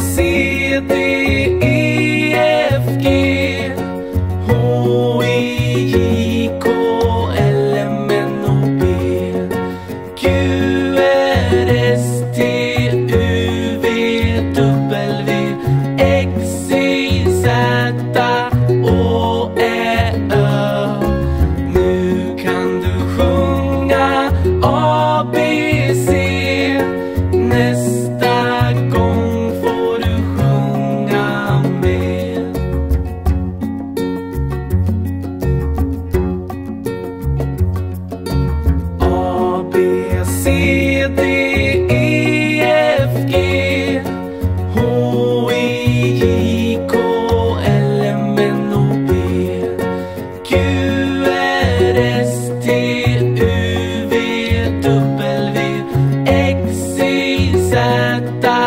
C, D, E, F, G. H, I, J, K, L, M, N, O, P. Q, R, S, T, U, V, W X, Y, Z, Å, Ä, Ö. Nu kan du sjunga A, B tá